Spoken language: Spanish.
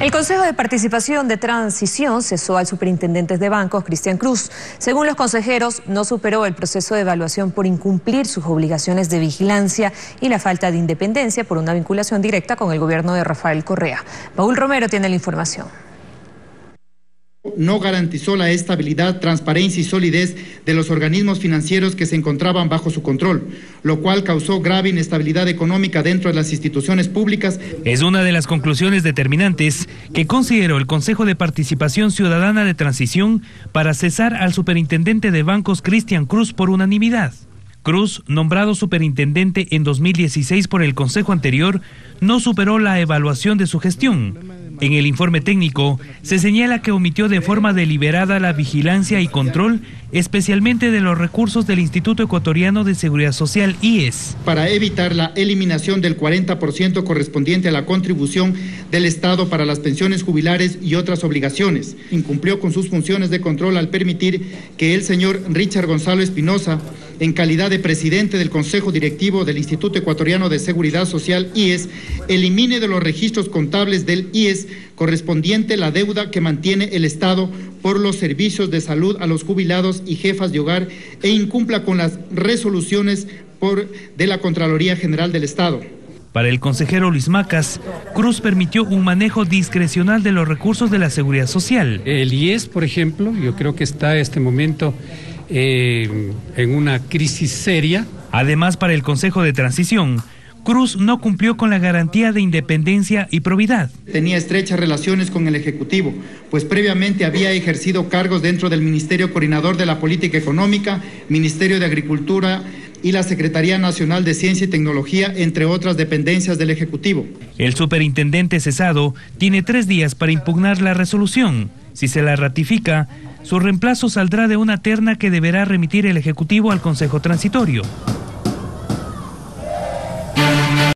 El Consejo de Participación de Transición cesó al superintendente de bancos, Cristian Cruz. Según los consejeros, no superó el proceso de evaluación por incumplir sus obligaciones de vigilancia y la falta de independencia por una vinculación directa con el gobierno de Rafael Correa. Paul Romero tiene la información no garantizó la estabilidad, transparencia y solidez de los organismos financieros que se encontraban bajo su control, lo cual causó grave inestabilidad económica dentro de las instituciones públicas. Es una de las conclusiones determinantes que consideró el Consejo de Participación Ciudadana de Transición para cesar al superintendente de bancos Cristian Cruz por unanimidad. Cruz, nombrado superintendente en 2016 por el Consejo anterior, no superó la evaluación de su gestión en el informe técnico se señala que omitió de forma deliberada la vigilancia y control, especialmente de los recursos del Instituto Ecuatoriano de Seguridad Social, IES. Para evitar la eliminación del 40% correspondiente a la contribución del Estado para las pensiones jubilares y otras obligaciones, incumplió con sus funciones de control al permitir que el señor Richard Gonzalo Espinosa, en calidad de presidente del Consejo Directivo del Instituto Ecuatoriano de Seguridad Social, IES, elimine de los registros contables del IES correspondiente la deuda que mantiene el Estado por los servicios de salud a los jubilados y jefas de hogar e incumpla con las resoluciones por, de la Contraloría General del Estado. Para el consejero Luis Macas, Cruz permitió un manejo discrecional de los recursos de la seguridad social. El IES, por ejemplo, yo creo que está en este momento eh, en una crisis seria. Además, para el Consejo de Transición, Cruz no cumplió con la garantía de independencia y probidad. Tenía estrechas relaciones con el Ejecutivo, pues previamente había ejercido cargos dentro del Ministerio Coordinador de la Política Económica, Ministerio de Agricultura y la Secretaría Nacional de Ciencia y Tecnología, entre otras dependencias del Ejecutivo. El superintendente cesado tiene tres días para impugnar la resolución. Si se la ratifica, su reemplazo saldrá de una terna que deberá remitir el Ejecutivo al Consejo Transitorio.